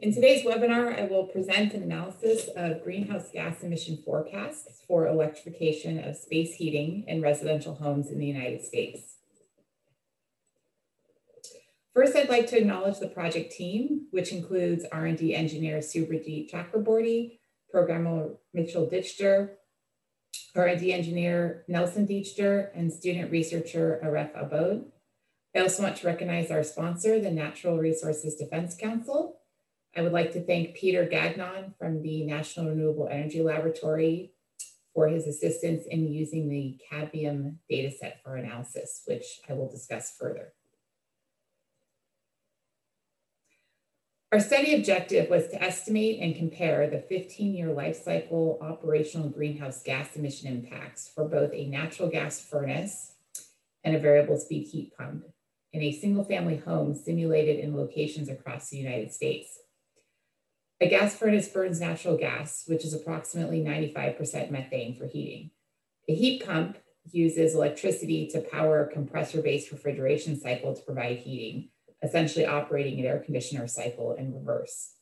In today's webinar, I will present an analysis of greenhouse gas emission forecasts for electrification of space heating in residential homes in the United States. First, I'd like to acknowledge the project team, which includes R&D engineer Subhajit Chakraborty, programmer Mitchell Dichter, R&D engineer Nelson Dichter, and student researcher Aref Abod. I also want to recognize our sponsor, the Natural Resources Defense Council. I would like to thank Peter Gagnon from the National Renewable Energy Laboratory for his assistance in using the Cambium dataset for analysis, which I will discuss further. Our study objective was to estimate and compare the 15-year life cycle operational greenhouse gas emission impacts for both a natural gas furnace and a variable speed heat pump in a single family home simulated in locations across the United States. A gas furnace burns natural gas, which is approximately 95% methane for heating. A heat pump uses electricity to power a compressor-based refrigeration cycle to provide heating, essentially operating an air conditioner cycle in reverse.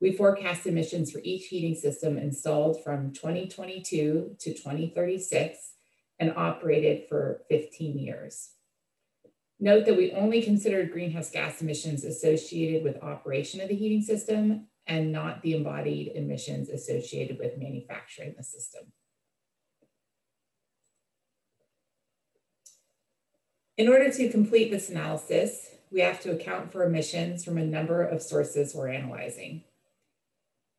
We forecast emissions for each heating system installed from 2022 to 2036 and operated for 15 years. Note that we only considered greenhouse gas emissions associated with operation of the heating system and not the embodied emissions associated with manufacturing the system. In order to complete this analysis, we have to account for emissions from a number of sources we're analyzing.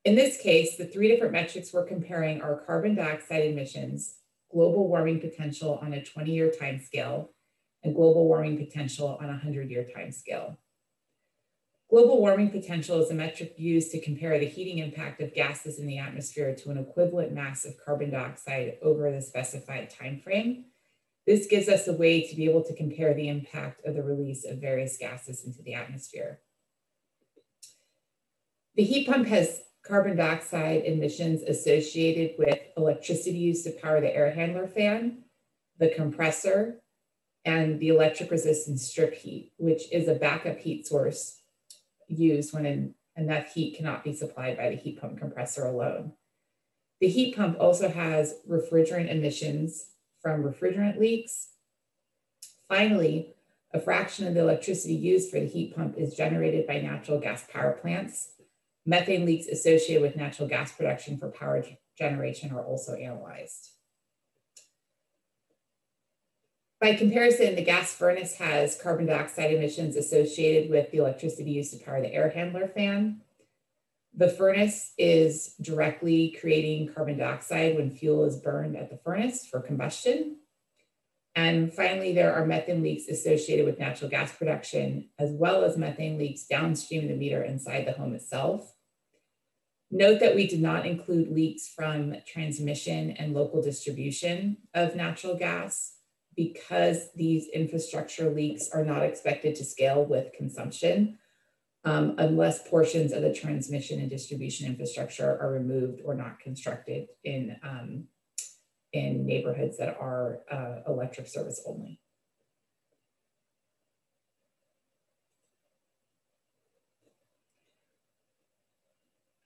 In this case, the three different metrics we're comparing are carbon dioxide emissions, global warming potential on a 20-year timescale, and global warming potential on a 100-year timescale. Global warming potential is a metric used to compare the heating impact of gases in the atmosphere to an equivalent mass of carbon dioxide over the specified time frame. This gives us a way to be able to compare the impact of the release of various gases into the atmosphere. The heat pump has carbon dioxide emissions associated with electricity used to power the air handler fan, the compressor, and the electric resistance strip heat, which is a backup heat source used when enough heat cannot be supplied by the heat pump compressor alone. The heat pump also has refrigerant emissions from refrigerant leaks. Finally, a fraction of the electricity used for the heat pump is generated by natural gas power plants. Methane leaks associated with natural gas production for power generation are also analyzed. By comparison, the gas furnace has carbon dioxide emissions associated with the electricity used to power the air handler fan. The furnace is directly creating carbon dioxide when fuel is burned at the furnace for combustion. And finally, there are methane leaks associated with natural gas production, as well as methane leaks downstream the meter inside the home itself. Note that we did not include leaks from transmission and local distribution of natural gas because these infrastructure leaks are not expected to scale with consumption um, unless portions of the transmission and distribution infrastructure are removed or not constructed in, um, in neighborhoods that are uh, electric service only.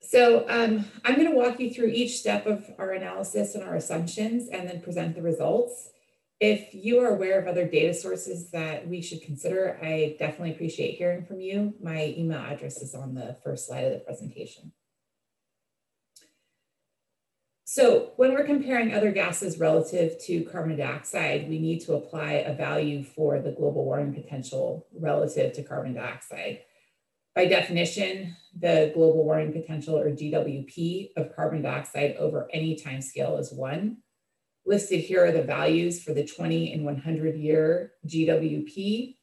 So um, I'm going to walk you through each step of our analysis and our assumptions and then present the results. If you are aware of other data sources that we should consider, I definitely appreciate hearing from you. My email address is on the first slide of the presentation. So when we're comparing other gases relative to carbon dioxide, we need to apply a value for the global warming potential relative to carbon dioxide. By definition, the global warming potential or GWP of carbon dioxide over any time scale is one. Listed here are the values for the 20 and 100 year GWP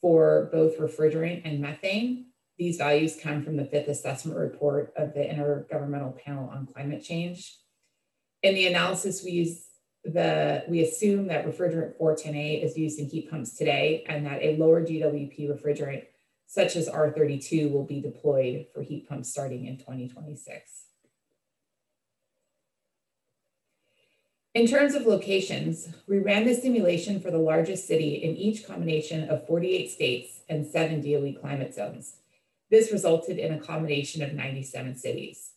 for both refrigerant and methane. These values come from the fifth assessment report of the Intergovernmental Panel on Climate Change. In the analysis, we use the, we assume that refrigerant 410A is used in heat pumps today and that a lower GWP refrigerant such as R32 will be deployed for heat pumps starting in 2026. In terms of locations, we ran the simulation for the largest city in each combination of 48 states and seven DOE climate zones. This resulted in a combination of 97 cities.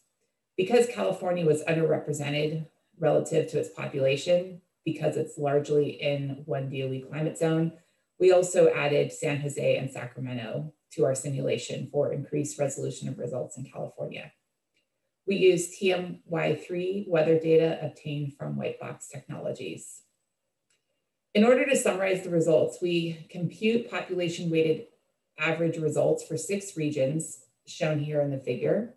Because California was underrepresented relative to its population, because it's largely in one DOE climate zone, we also added San Jose and Sacramento to our simulation for increased resolution of results in California. We use TMY3 weather data obtained from Whitebox Technologies. In order to summarize the results, we compute population weighted average results for six regions shown here in the figure.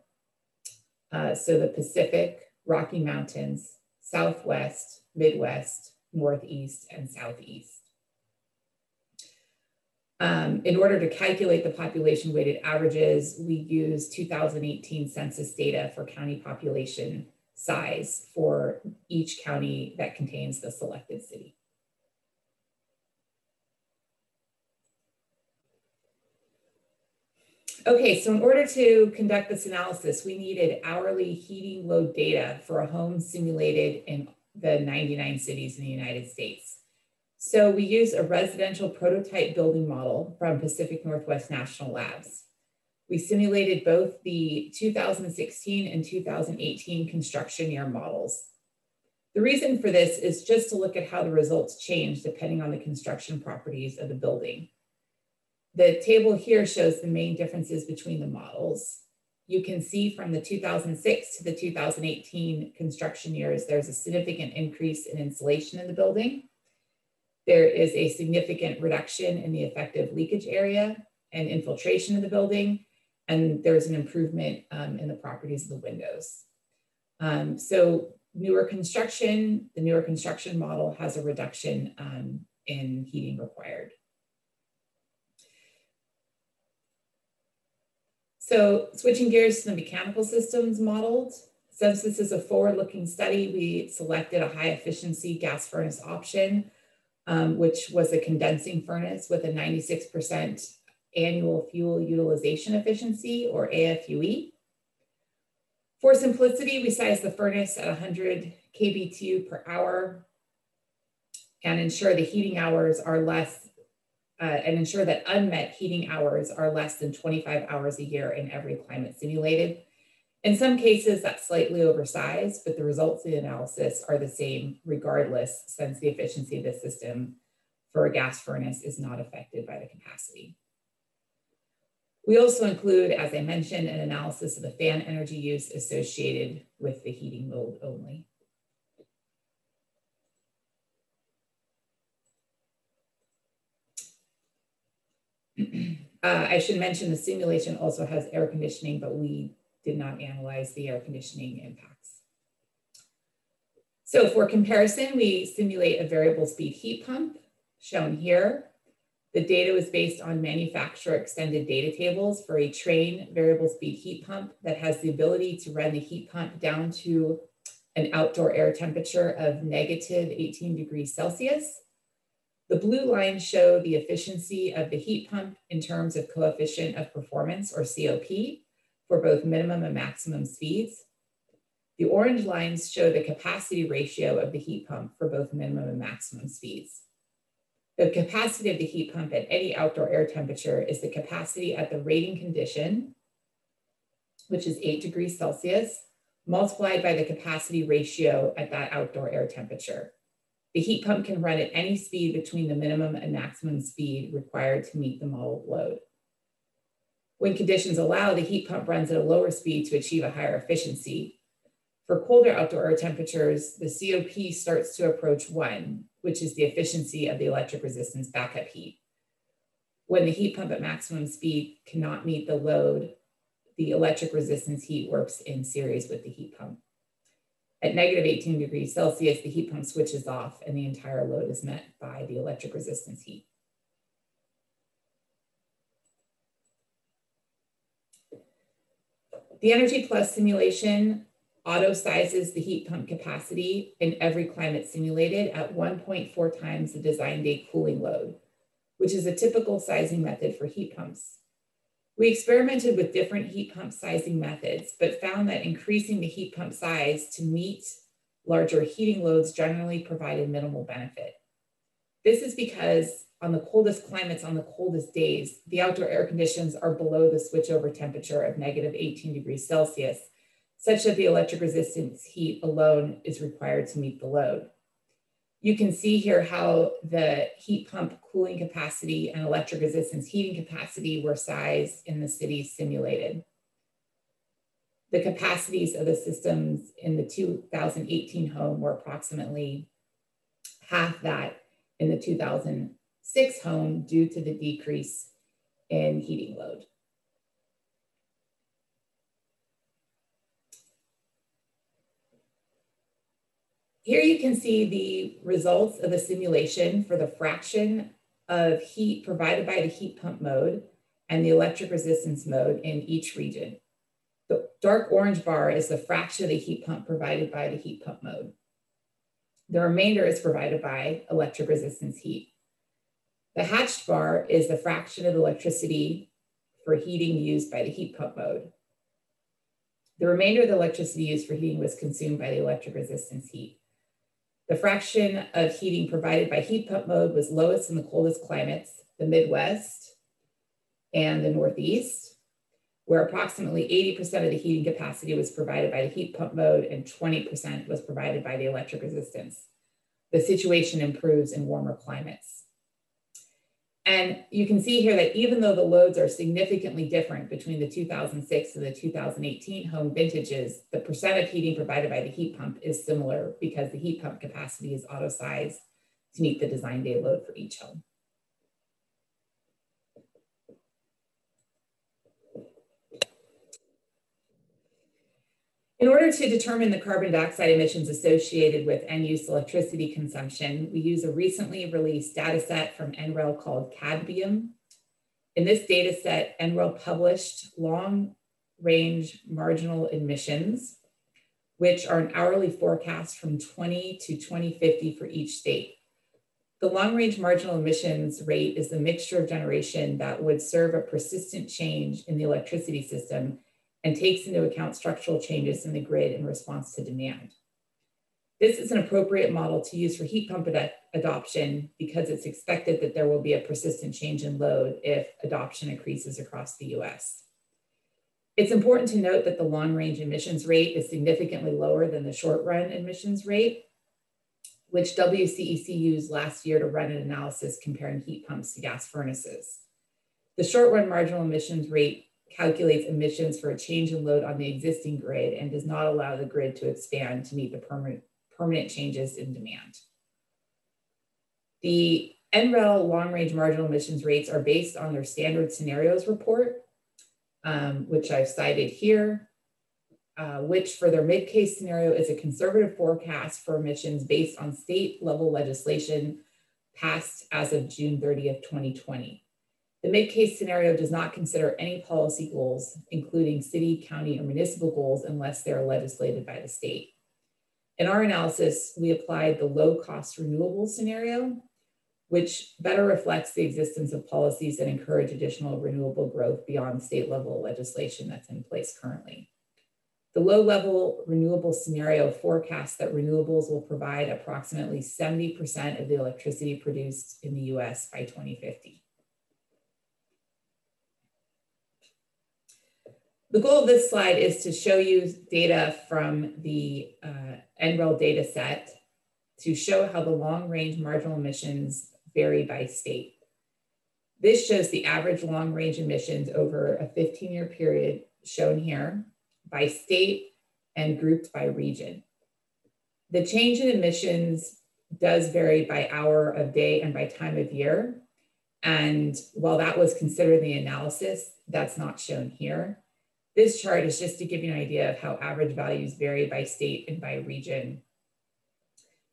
Uh, so the Pacific, Rocky Mountains, Southwest, Midwest, Northeast, and Southeast. Um, in order to calculate the population weighted averages, we use 2018 census data for county population size for each county that contains the selected city. Okay, so in order to conduct this analysis, we needed hourly heating load data for a home simulated in the 99 cities in the United States. So we use a residential prototype building model from Pacific Northwest National Labs. We simulated both the 2016 and 2018 construction year models. The reason for this is just to look at how the results change depending on the construction properties of the building. The table here shows the main differences between the models. You can see from the 2006 to the 2018 construction years, there's a significant increase in insulation in the building. There is a significant reduction in the effective leakage area and infiltration of the building, and there's an improvement um, in the properties of the windows. Um, so newer construction, the newer construction model has a reduction um, in heating required. So switching gears to the mechanical systems modeled, since this is a forward-looking study, we selected a high efficiency gas furnace option, um, which was a condensing furnace with a 96% annual fuel utilization efficiency or AFUE. For simplicity, we sized the furnace at 100 kBTU per hour and ensure the heating hours are less uh, and ensure that unmet heating hours are less than 25 hours a year in every climate simulated. In some cases, that's slightly oversized, but the results of the analysis are the same regardless, since the efficiency of the system for a gas furnace is not affected by the capacity. We also include, as I mentioned, an analysis of the fan energy use associated with the heating mode only. Uh, I should mention the simulation also has air conditioning, but we did not analyze the air conditioning impacts. So for comparison, we simulate a variable speed heat pump shown here. The data was based on manufacturer extended data tables for a Trane variable speed heat pump that has the ability to run the heat pump down to an outdoor air temperature of negative 18 degrees Celsius the blue lines show the efficiency of the heat pump in terms of coefficient of performance or COP for both minimum and maximum speeds. The orange lines show the capacity ratio of the heat pump for both minimum and maximum speeds. The capacity of the heat pump at any outdoor air temperature is the capacity at the rating condition, which is eight degrees Celsius, multiplied by the capacity ratio at that outdoor air temperature. The heat pump can run at any speed between the minimum and maximum speed required to meet the model load. When conditions allow, the heat pump runs at a lower speed to achieve a higher efficiency. For colder outdoor air temperatures, the COP starts to approach one, which is the efficiency of the electric resistance backup heat. When the heat pump at maximum speed cannot meet the load, the electric resistance heat works in series with the heat pump. At negative 18 degrees Celsius, the heat pump switches off and the entire load is met by the electric resistance heat. The Energy Plus simulation auto sizes the heat pump capacity in every climate simulated at 1.4 times the design day cooling load, which is a typical sizing method for heat pumps. We experimented with different heat pump sizing methods, but found that increasing the heat pump size to meet larger heating loads generally provided minimal benefit. This is because on the coldest climates, on the coldest days, the outdoor air conditions are below the switchover temperature of negative 18 degrees Celsius, such that the electric resistance heat alone is required to meet the load. You can see here how the heat pump cooling capacity and electric resistance heating capacity were sized in the city simulated. The capacities of the systems in the 2018 home were approximately half that in the 2006 home due to the decrease in heating load. Here you can see the results of the simulation for the fraction of heat provided by the heat pump mode and the electric resistance mode in each region. The dark orange bar is the fraction of the heat pump provided by the heat pump mode. The remainder is provided by electric resistance heat. The hatched bar is the fraction of electricity for heating used by the heat pump mode. The remainder of the electricity used for heating was consumed by the electric resistance heat. The fraction of heating provided by heat pump mode was lowest in the coldest climates, the Midwest and the Northeast, where approximately 80% of the heating capacity was provided by the heat pump mode and 20% was provided by the electric resistance. The situation improves in warmer climates. And you can see here that even though the loads are significantly different between the 2006 and the 2018 home vintages, the percent of heating provided by the heat pump is similar because the heat pump capacity is auto-sized to meet the design day load for each home. In order to determine the carbon dioxide emissions associated with end-use electricity consumption, we use a recently released data set from NREL called Cambium. In this data set, NREL published long-range marginal emissions, which are an hourly forecast from 20 to 2050 for each state. The long-range marginal emissions rate is the mixture of generation that would serve a persistent change in the electricity system and takes into account structural changes in the grid in response to demand. This is an appropriate model to use for heat pump ad adoption because it's expected that there will be a persistent change in load if adoption increases across the US. It's important to note that the long range emissions rate is significantly lower than the short run emissions rate, which WCEC used last year to run an analysis comparing heat pumps to gas furnaces. The short run marginal emissions rate calculates emissions for a change in load on the existing grid and does not allow the grid to expand to meet the permanent, permanent changes in demand. The NREL long-range marginal emissions rates are based on their standard scenarios report, um, which I've cited here, uh, which for their mid-case scenario is a conservative forecast for emissions based on state level legislation passed as of June 30th, 2020. The mid-case scenario does not consider any policy goals, including city, county, or municipal goals unless they're legislated by the state. In our analysis, we applied the low-cost renewable scenario, which better reflects the existence of policies that encourage additional renewable growth beyond state level legislation that's in place currently. The low level renewable scenario forecasts that renewables will provide approximately 70% of the electricity produced in the US by 2050. The goal of this slide is to show you data from the uh, NREL data set to show how the long range marginal emissions vary by state. This shows the average long range emissions over a 15 year period shown here by state and grouped by region. The change in emissions does vary by hour of day and by time of year. And while that was considered in the analysis, that's not shown here. This chart is just to give you an idea of how average values vary by state and by region.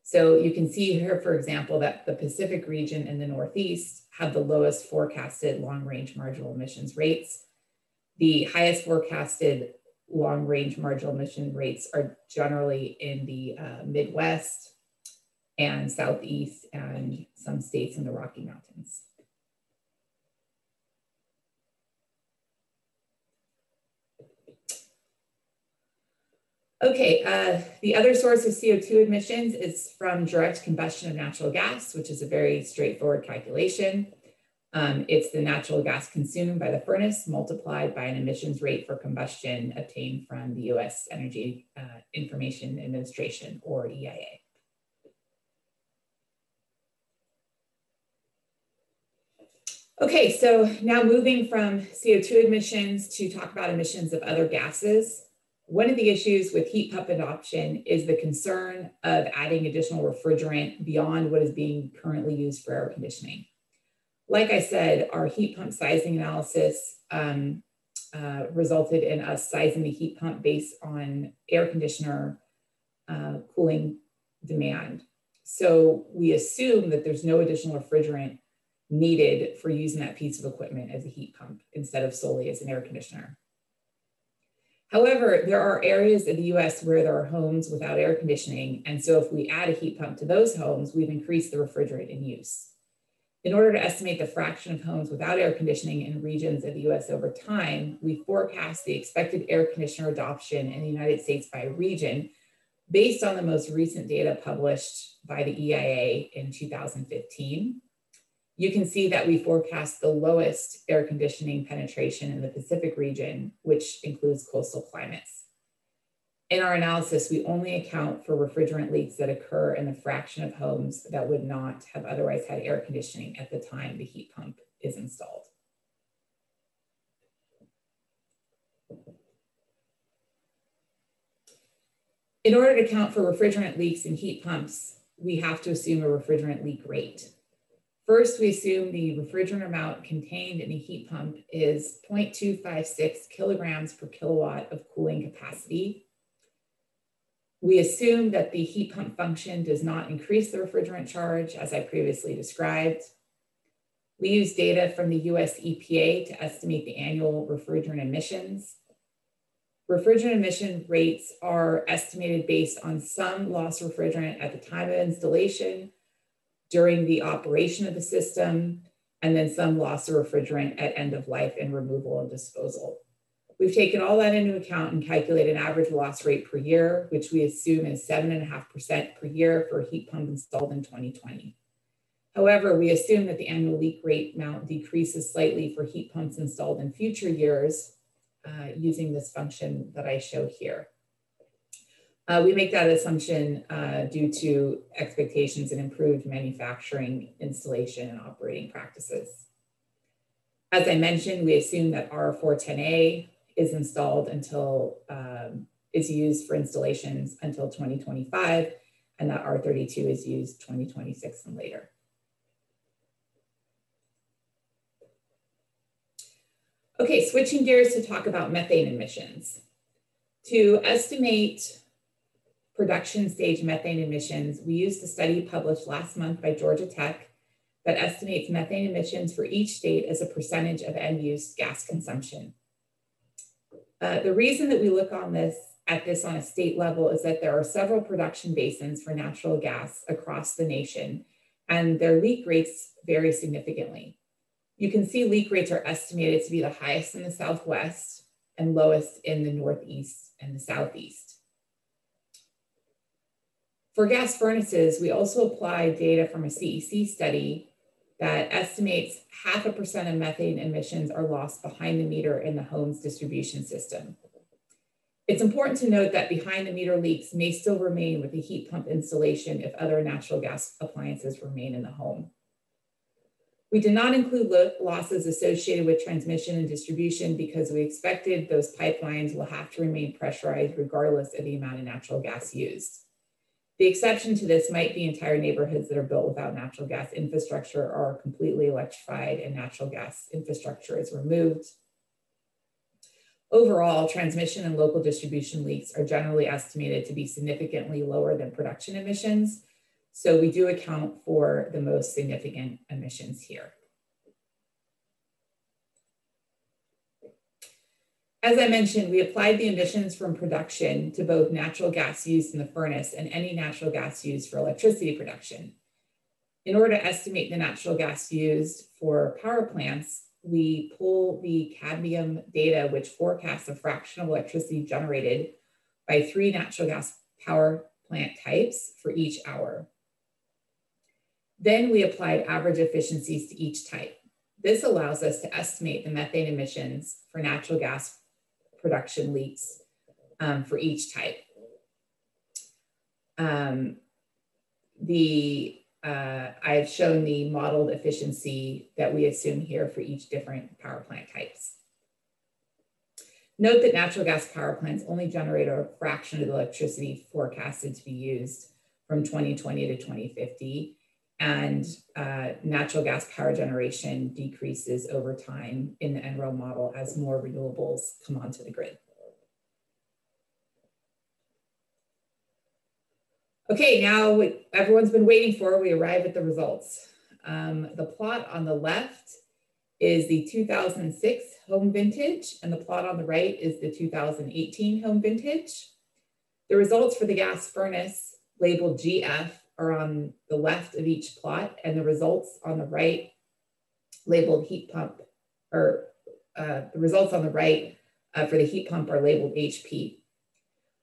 So you can see here, for example, that the Pacific region and the Northeast have the lowest forecasted long range marginal emissions rates. The highest forecasted long range marginal emission rates are generally in the uh, Midwest and Southeast and some states in the Rocky Mountains. Okay, uh, the other source of CO2 emissions is from direct combustion of natural gas, which is a very straightforward calculation. Um, it's the natural gas consumed by the furnace multiplied by an emissions rate for combustion obtained from the US Energy uh, Information Administration or EIA. Okay, so now moving from CO2 emissions to talk about emissions of other gases. One of the issues with heat pump adoption is the concern of adding additional refrigerant beyond what is being currently used for air conditioning. Like I said, our heat pump sizing analysis um, uh, resulted in us sizing the heat pump based on air conditioner uh, cooling demand. So we assume that there's no additional refrigerant needed for using that piece of equipment as a heat pump instead of solely as an air conditioner. However, there are areas in the US where there are homes without air conditioning. And so if we add a heat pump to those homes, we've increased the refrigerant in use. In order to estimate the fraction of homes without air conditioning in regions of the US over time, we forecast the expected air conditioner adoption in the United States by region based on the most recent data published by the EIA in 2015 you can see that we forecast the lowest air conditioning penetration in the Pacific region, which includes coastal climates. In our analysis, we only account for refrigerant leaks that occur in the fraction of homes that would not have otherwise had air conditioning at the time the heat pump is installed. In order to account for refrigerant leaks in heat pumps, we have to assume a refrigerant leak rate. First, we assume the refrigerant amount contained in a heat pump is 0.256 kilograms per kilowatt of cooling capacity. We assume that the heat pump function does not increase the refrigerant charge, as I previously described. We use data from the US EPA to estimate the annual refrigerant emissions. Refrigerant emission rates are estimated based on some loss refrigerant at the time of installation during the operation of the system, and then some loss of refrigerant at end of life and removal and disposal. We've taken all that into account and calculated an average loss rate per year, which we assume is 7.5% per year for a heat pump installed in 2020. However, we assume that the annual leak rate amount decreases slightly for heat pumps installed in future years uh, using this function that I show here. Uh, we make that assumption uh, due to expectations and improved manufacturing, installation, and operating practices. As I mentioned, we assume that R410A is installed until, um, is used for installations until 2025, and that R32 is used 2026 and later. Okay, switching gears to talk about methane emissions. To estimate production stage methane emissions, we used a study published last month by Georgia Tech that estimates methane emissions for each state as a percentage of end use gas consumption. Uh, the reason that we look on this at this on a state level is that there are several production basins for natural gas across the nation, and their leak rates vary significantly. You can see leak rates are estimated to be the highest in the Southwest and lowest in the Northeast and the Southeast. For gas furnaces, we also apply data from a CEC study that estimates half a percent of methane emissions are lost behind the meter in the home's distribution system. It's important to note that behind the meter leaks may still remain with the heat pump installation if other natural gas appliances remain in the home. We did not include losses associated with transmission and distribution because we expected those pipelines will have to remain pressurized regardless of the amount of natural gas used. The exception to this might be entire neighborhoods that are built without natural gas infrastructure or are completely electrified and natural gas infrastructure is removed. Overall, transmission and local distribution leaks are generally estimated to be significantly lower than production emissions. So we do account for the most significant emissions here. As I mentioned, we applied the emissions from production to both natural gas used in the furnace and any natural gas used for electricity production. In order to estimate the natural gas used for power plants, we pull the Cambium data, which forecasts a fraction of electricity generated by three natural gas power plant types for each hour. Then we applied average efficiencies to each type. This allows us to estimate the methane emissions for natural gas production leaks um, for each type. Um, the uh, I've shown the modeled efficiency that we assume here for each different power plant types. Note that natural gas power plants only generate a fraction of the electricity forecasted to be used from 2020 to 2050, and uh, natural gas power generation decreases over time in the NREL model as more renewables come onto the grid. Okay, now what everyone's been waiting for, we arrive at the results. Um, the plot on the left is the 2006 home vintage, and the plot on the right is the 2018 home vintage. The results for the gas furnace labeled GF are on the left of each plot, and the results on the right labeled heat pump, or uh, the results on the right uh, for the heat pump are labeled HP.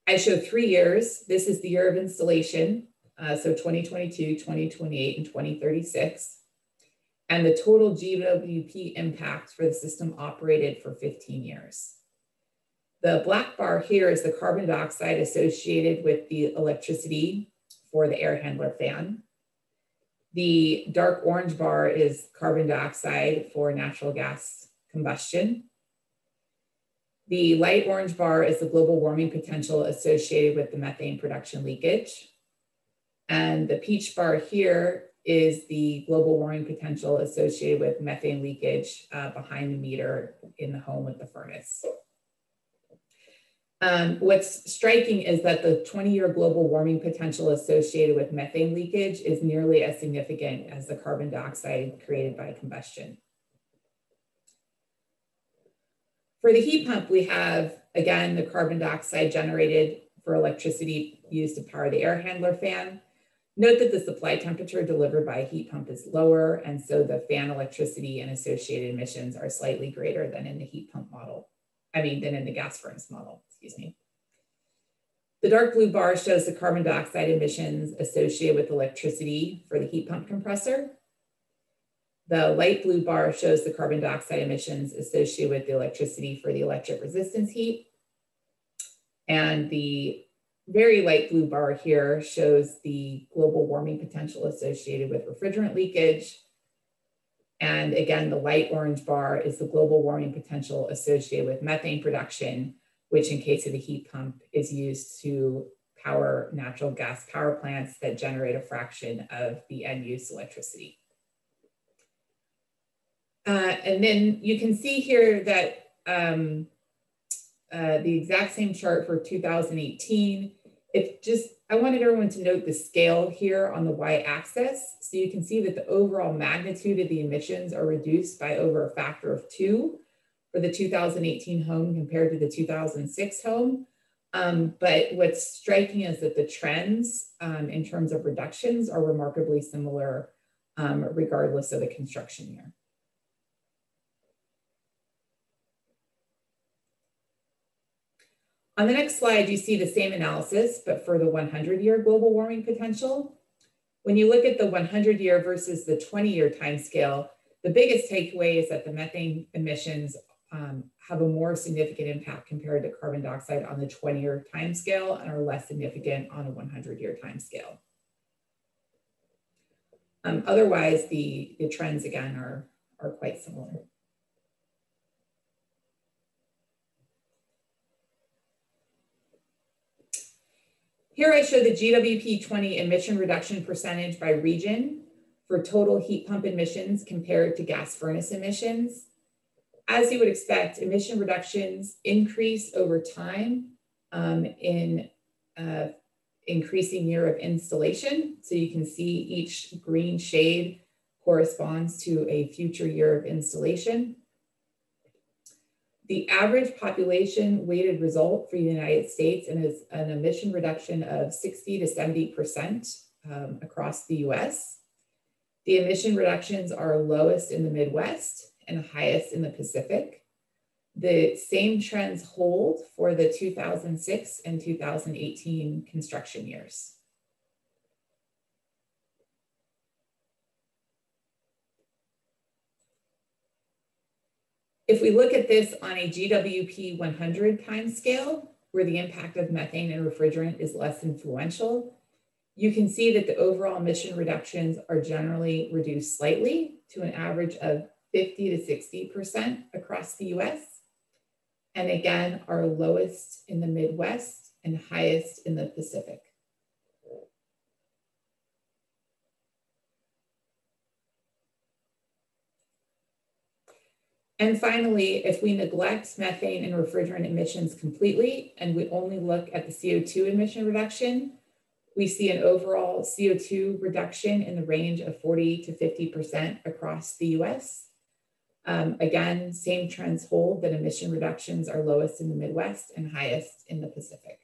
I show three years. This is the year of installation, uh, so 2022, 2028, and 2036. And the total GWP impact for the system operated for 15 years. The black bar here is the carbon dioxide associated with the electricity for the air handler fan. The dark orange bar is carbon dioxide for natural gas combustion. The light orange bar is the global warming potential associated with the methane production leakage. And the peach bar here is the global warming potential associated with methane leakage uh, behind the meter in the home with the furnace. Um, what's striking is that the 20 year global warming potential associated with methane leakage is nearly as significant as the carbon dioxide created by combustion. For the heat pump, we have, again, the carbon dioxide generated for electricity used to power the air handler fan. Note that the supply temperature delivered by a heat pump is lower, and so the fan electricity and associated emissions are slightly greater than in the heat pump model. I mean, than in the gas furnace model excuse me. The dark blue bar shows the carbon dioxide emissions associated with electricity for the heat pump compressor. The light blue bar shows the carbon dioxide emissions associated with the electricity for the electric resistance heat. And the very light blue bar here shows the global warming potential associated with refrigerant leakage. And again, the light orange bar is the global warming potential associated with methane production which in case of the heat pump is used to power natural gas power plants that generate a fraction of the end use electricity. Uh, and then you can see here that um, uh, the exact same chart for 2018. If just, I wanted everyone to note the scale here on the y-axis. So you can see that the overall magnitude of the emissions are reduced by over a factor of two for the 2018 home compared to the 2006 home. Um, but what's striking is that the trends um, in terms of reductions are remarkably similar um, regardless of the construction year. On the next slide, you see the same analysis, but for the 100 year global warming potential. When you look at the 100 year versus the 20 year timescale, the biggest takeaway is that the methane emissions um, have a more significant impact compared to carbon dioxide on the 20 year time scale and are less significant on a 100 year time scale. Um, otherwise, the, the trends again are, are quite similar. Here I show the GWP 20 emission reduction percentage by region for total heat pump emissions compared to gas furnace emissions as you would expect, emission reductions increase over time um, in uh, increasing year of installation. So you can see each green shade corresponds to a future year of installation. The average population weighted result for the United States is an emission reduction of 60 to 70% um, across the US. The emission reductions are lowest in the Midwest and highest in the Pacific. The same trends hold for the 2006 and 2018 construction years. If we look at this on a GWP 100 timescale, where the impact of methane and refrigerant is less influential, you can see that the overall emission reductions are generally reduced slightly to an average of 50 to 60% across the US. And again, our lowest in the Midwest and highest in the Pacific. And finally, if we neglect methane and refrigerant emissions completely and we only look at the CO2 emission reduction, we see an overall CO2 reduction in the range of 40 to 50% across the US. Um, again, same trends hold that emission reductions are lowest in the Midwest and highest in the Pacific.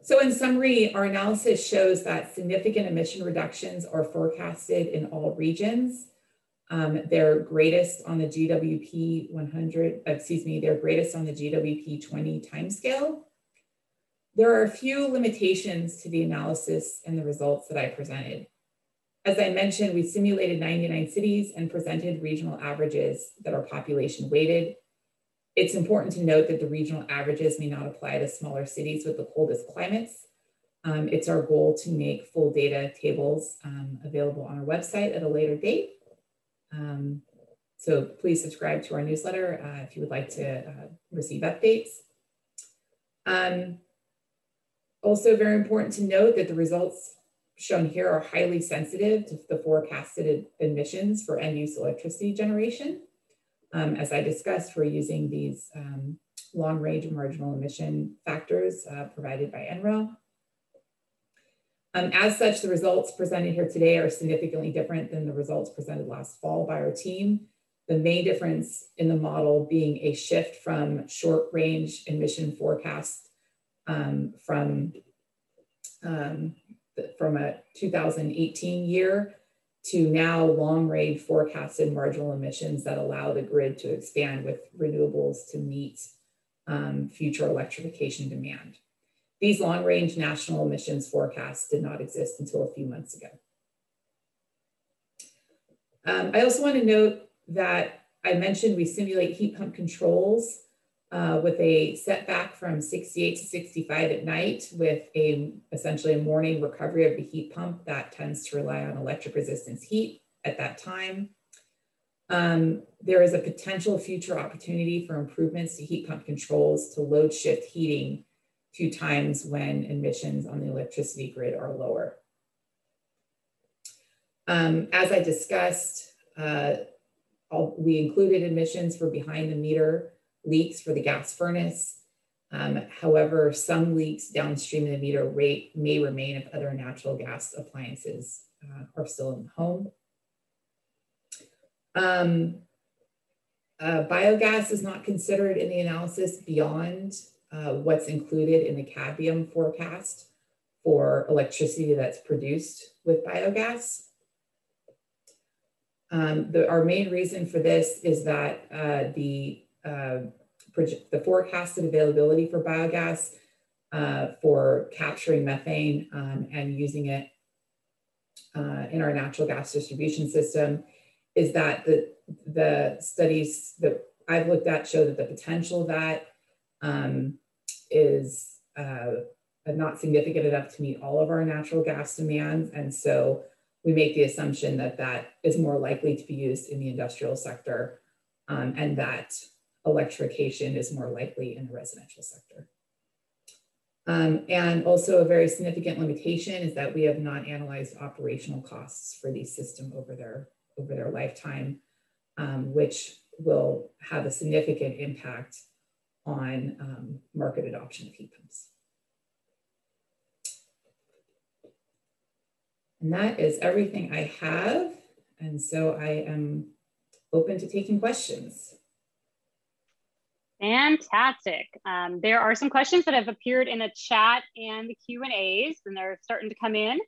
So in summary, our analysis shows that significant emission reductions are forecasted in all regions. Um, they're greatest on the GWP 100, excuse me, they're greatest on the GWP 20 timescale. There are a few limitations to the analysis and the results that I presented. As I mentioned, we simulated 99 cities and presented regional averages that are population weighted it's important to note that the regional averages may not apply to smaller cities with the coldest climates. Um, it's our goal to make full data tables um, available on our website at a later date. Um, so please subscribe to our newsletter uh, if you would like to uh, receive updates. Um, also very important to note that the results shown here are highly sensitive to the forecasted emissions for end use electricity generation. Um, as I discussed, we're using these um, long range marginal emission factors uh, provided by NREL. Um, as such, the results presented here today are significantly different than the results presented last fall by our team. The main difference in the model being a shift from short range emission forecast um, from, um, from a 2018 year to now long range forecasted marginal emissions that allow the grid to expand with renewables to meet um, future electrification demand. These long range national emissions forecasts did not exist until a few months ago. Um, I also want to note that I mentioned we simulate heat pump controls uh, with a setback from 68 to 65 at night with a essentially a morning recovery of the heat pump that tends to rely on electric resistance heat at that time. Um, there is a potential future opportunity for improvements to heat pump controls to load shift heating to times when emissions on the electricity grid are lower. Um, as I discussed, uh, we included emissions for behind the meter leaks for the gas furnace. Um, however, some leaks downstream of the meter rate may remain if other natural gas appliances uh, are still in the home. Um, uh, biogas is not considered in the analysis beyond uh, what's included in the Cambium forecast for electricity that's produced with biogas. Um, the, our main reason for this is that uh, the uh, the forecasted availability for biogas uh, for capturing methane um, and using it uh, in our natural gas distribution system is that the, the studies that I've looked at show that the potential of that um, is uh, not significant enough to meet all of our natural gas demands. And so we make the assumption that that is more likely to be used in the industrial sector um, and that electrification is more likely in the residential sector. Um, and also a very significant limitation is that we have not analyzed operational costs for these systems over their, over their lifetime, um, which will have a significant impact on um, market adoption of heat pumps. And that is everything I have. And so I am open to taking questions. Fantastic. Um, there are some questions that have appeared in the chat and the Q and A's, and they're starting to come in.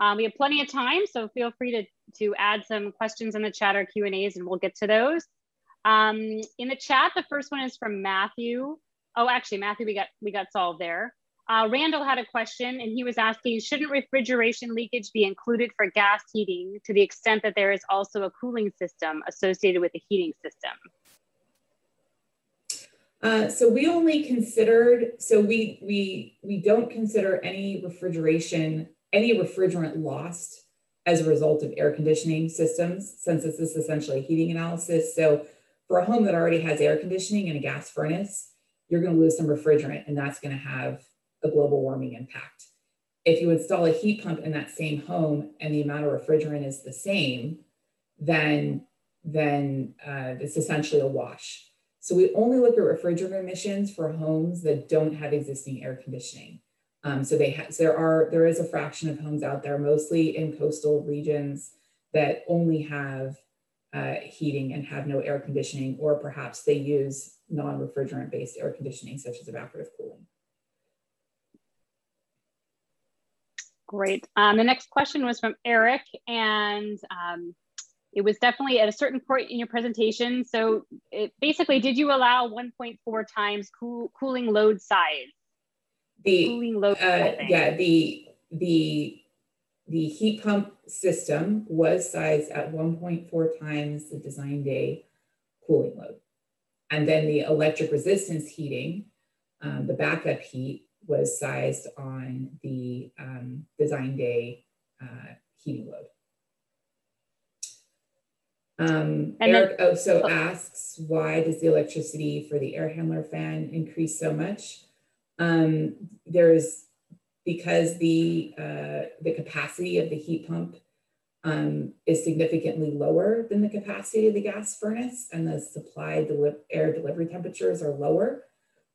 Um, we have plenty of time, so feel free to to add some questions in the chat or Q and A's, and we'll get to those. Um, in the chat, the first one is from Matthew. Oh, actually, Matthew, we got we got solved there. Uh, Randall had a question, and he was asking, shouldn't refrigeration leakage be included for gas heating to the extent that there is also a cooling system associated with the heating system? Uh, so we only considered, so we, we, we don't consider any refrigeration, any refrigerant lost as a result of air conditioning systems, since this is essentially a heating analysis. So for a home that already has air conditioning and a gas furnace, you're gonna lose some refrigerant and that's gonna have a global warming impact. If you install a heat pump in that same home and the amount of refrigerant is the same, then, then uh, it's essentially a wash. So we only look at refrigerant emissions for homes that don't have existing air conditioning. Um, so they have, there are, there is a fraction of homes out there, mostly in coastal regions that only have uh, heating and have no air conditioning, or perhaps they use non-refrigerant based air conditioning, such as evaporative cooling. Great. Um, the next question was from Eric, and um, it was definitely at a certain point in your presentation. So it basically, did you allow 1.4 times cool, cooling load size? The cooling load. Uh, yeah, the the the heat pump system was sized at 1.4 times the design day cooling load, and then the electric resistance heating, um, the backup heat, was sized on the um, design day uh, heating load. Um, Eric then, also oh. asks, why does the electricity for the air handler fan increase so much? Um, there's because the uh, the capacity of the heat pump um, is significantly lower than the capacity of the gas furnace, and the supply deli air delivery temperatures are lower.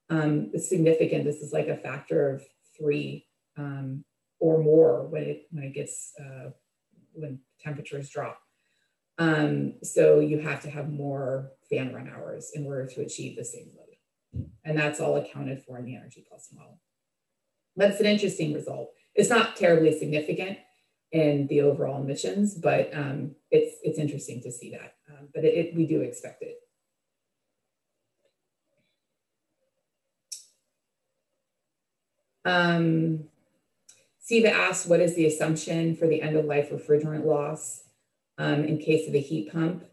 Um, it's significant. This is like a factor of three um, or more when it when it gets uh, when temperatures drop. Um, so you have to have more fan run hours in order to achieve the same load. And that's all accounted for in the Energy Plus model. That's an interesting result. It's not terribly significant in the overall emissions, but um, it's, it's interesting to see that. Um, but it, it, we do expect it. Um, Siva asked, what is the assumption for the end of life refrigerant loss? Um, in case of a heat pump.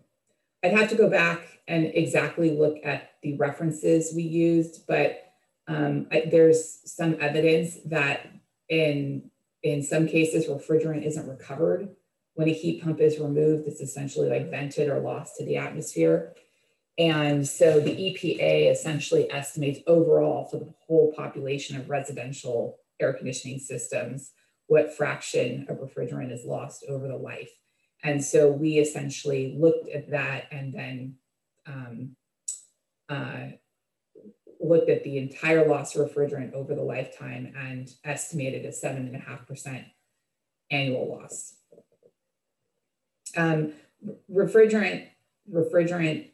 I'd have to go back and exactly look at the references we used, but um, I, there's some evidence that in, in some cases, refrigerant isn't recovered. When a heat pump is removed, it's essentially like vented or lost to the atmosphere. And so the EPA essentially estimates overall for the whole population of residential air conditioning systems what fraction of refrigerant is lost over the life. And so we essentially looked at that and then um, uh, looked at the entire loss of refrigerant over the lifetime and estimated a seven and a half percent annual loss. Um, refrigerant refrigerant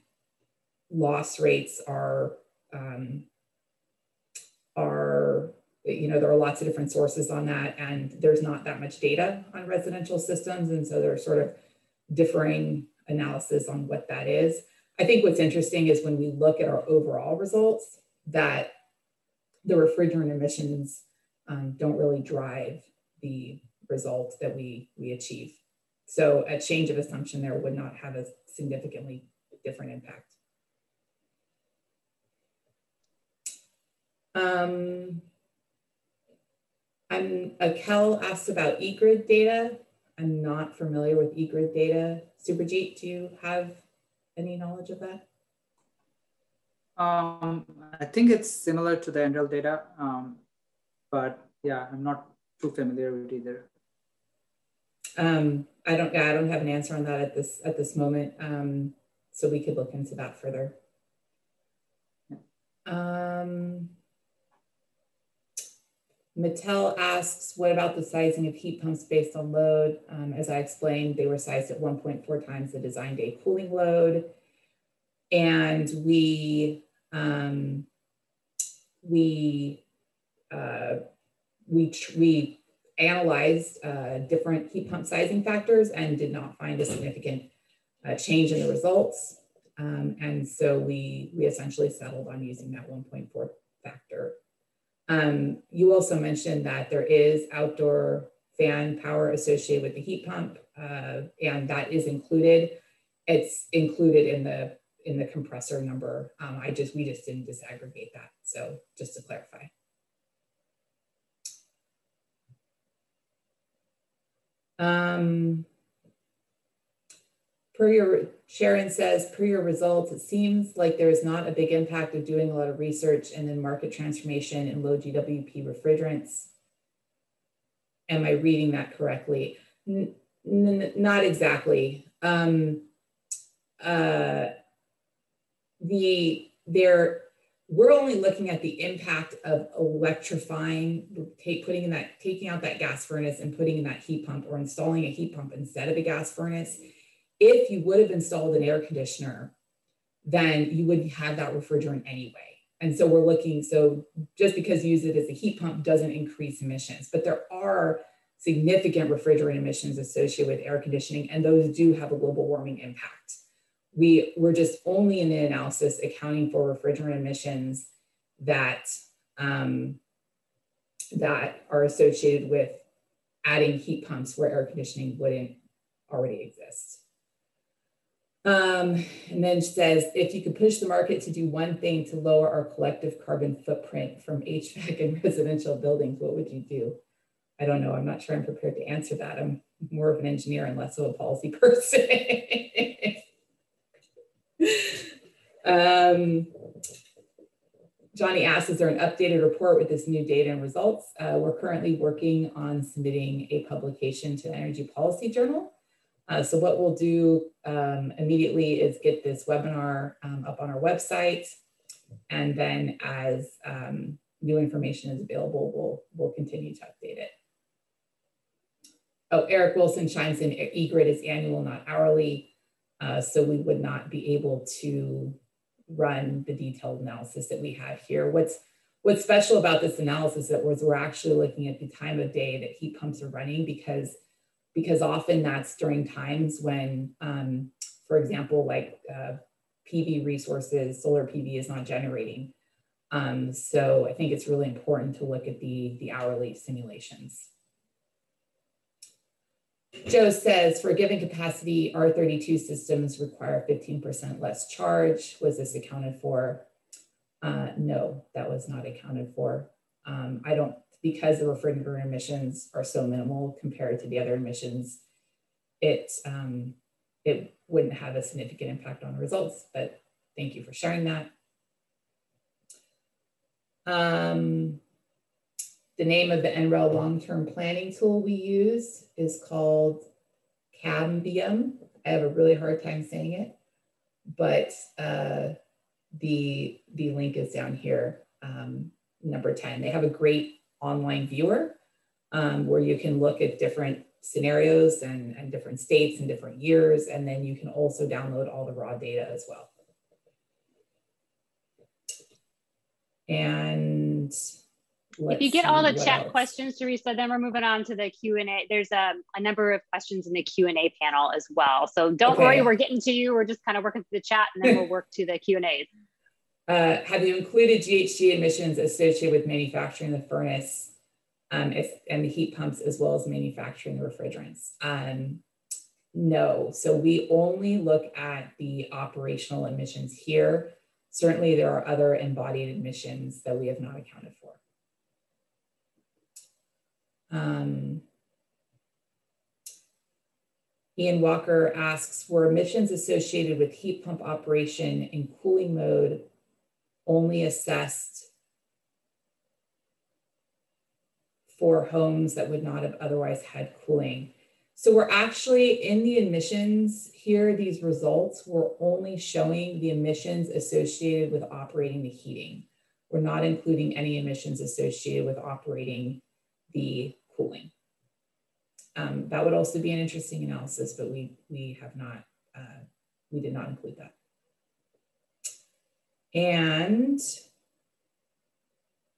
loss rates are um, are you know, there are lots of different sources on that, and there's not that much data on residential systems. And so there's sort of differing analysis on what that is. I think what's interesting is when we look at our overall results, that the refrigerant emissions um, don't really drive the results that we, we achieve. So a change of assumption there would not have a significantly different impact. Um, I'm, uh, Kel asked about eGrid data. I'm not familiar with eGrid data. Superjeet, do you have any knowledge of that? Um, I think it's similar to the NREL data, um, but yeah, I'm not too familiar with either. Um, I don't, yeah, I don't have an answer on that at this at this moment. Um, so we could look into that further. Um, Mattel asks, what about the sizing of heat pumps based on load? Um, as I explained, they were sized at 1.4 times the design day cooling load. And we, um, we, uh, we, we analyzed uh, different heat pump sizing factors and did not find a significant uh, change in the results. Um, and so we, we essentially settled on using that 1.4 factor. Um, you also mentioned that there is outdoor fan power associated with the heat pump, uh, and that is included. It's included in the in the compressor number. Um, I just we just didn't disaggregate that. So just to clarify. Um, per your, Sharon says, per your results, it seems like there is not a big impact of doing a lot of research and then market transformation in low GWP refrigerants. Am I reading that correctly? N not exactly. Um, uh, the there we're only looking at the impact of electrifying, take, putting in that, taking out that gas furnace and putting in that heat pump or installing a heat pump instead of a gas furnace. If you would have installed an air conditioner, then you would have that refrigerant anyway. And so we're looking, so just because you use it as a heat pump doesn't increase emissions, but there are significant refrigerant emissions associated with air conditioning, and those do have a global warming impact we were just only in the analysis accounting for refrigerant emissions that um, that are associated with adding heat pumps where air conditioning wouldn't already exist. Um, and then says, if you could push the market to do one thing to lower our collective carbon footprint from HVAC and residential buildings, what would you do? I don't know. I'm not sure I'm prepared to answer that. I'm more of an engineer and less of a policy person. um, Johnny asks, is there an updated report with this new data and results? Uh, we're currently working on submitting a publication to the Energy Policy Journal. Uh, so what we'll do um, immediately is get this webinar um, up on our website. And then as um, new information is available, we'll, we'll continue to update it. Oh, Eric Wilson chimes in, eGrid is annual, not hourly. Uh, so we would not be able to run the detailed analysis that we have here. What's what's special about this analysis is that was we're actually looking at the time of day that heat pumps are running because because often that's during times when, um, for example, like uh, PV resources, solar PV is not generating. Um, so I think it's really important to look at the, the hourly simulations. Joe says for a given capacity, R32 systems require 15% less charge. Was this accounted for? Uh, no, that was not accounted for. Um, I don't, because the refrigerant emissions are so minimal compared to the other emissions, it, um, it wouldn't have a significant impact on results, but thank you for sharing that. Um, the name of the NREL long-term planning tool we use is called Cambium. I have a really hard time saying it, but uh, the, the link is down here, um, number 10. They have a great online viewer um, where you can look at different scenarios and, and different states and different years, and then you can also download all the raw data as well. And if you get all the chat else. questions, Theresa, then we're moving on to the Q and A. There's a, a, number of questions in the Q and A panel as well. So don't okay. worry, we're getting to you. We're just kind of working through the chat, and then we'll work to the Q and A's. Uh, have you included GHG emissions associated with manufacturing the furnace um, if, and the heat pumps as well as manufacturing the refrigerants? Um, no. So we only look at the operational emissions here. Certainly, there are other embodied emissions that we have not accounted for. Um, Ian Walker asks, were emissions associated with heat pump operation in cooling mode only assessed for homes that would not have otherwise had cooling? So we're actually in the emissions here, these results, we're only showing the emissions associated with operating the heating. We're not including any emissions associated with operating the cooling. Um, that would also be an interesting analysis, but we, we have not, uh, we did not include that. And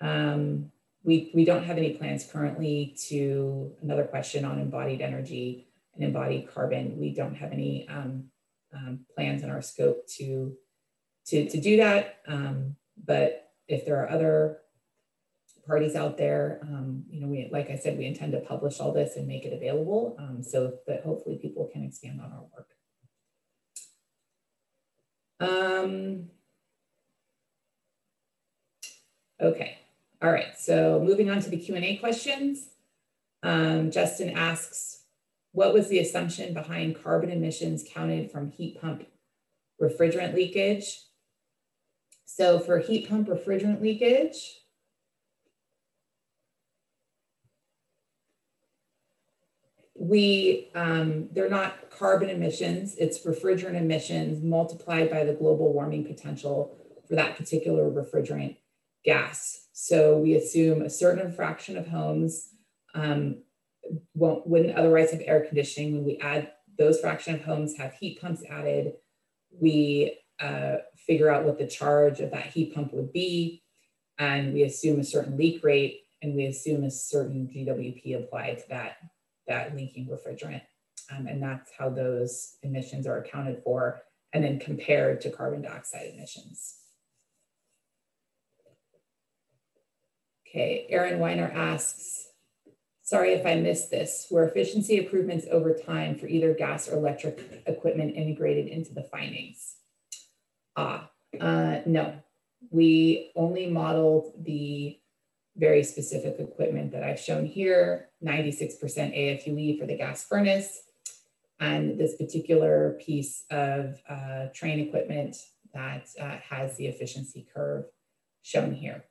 um, we, we don't have any plans currently to, another question on embodied energy and embodied carbon. We don't have any um, um, plans in our scope to, to, to do that. Um, but if there are other parties out there, um, you know, we, like I said, we intend to publish all this and make it available um, so that hopefully people can expand on our work. Um, okay, all right, so moving on to the Q&A questions. Um, Justin asks, what was the assumption behind carbon emissions counted from heat pump refrigerant leakage? So for heat pump refrigerant leakage, we, um, they're not carbon emissions, it's refrigerant emissions multiplied by the global warming potential for that particular refrigerant gas. So we assume a certain fraction of homes um, won't, wouldn't otherwise have air conditioning. When we add those fraction of homes have heat pumps added, we uh, figure out what the charge of that heat pump would be, and we assume a certain leak rate, and we assume a certain GWP applied to that that leaking refrigerant. Um, and that's how those emissions are accounted for and then compared to carbon dioxide emissions. Okay, Aaron Weiner asks, sorry if I missed this, were efficiency improvements over time for either gas or electric equipment integrated into the findings? Ah, uh, no, we only modeled the very specific equipment that I've shown here, 96% AFUE for the gas furnace, and this particular piece of uh, Trane equipment that uh, has the efficiency curve shown here.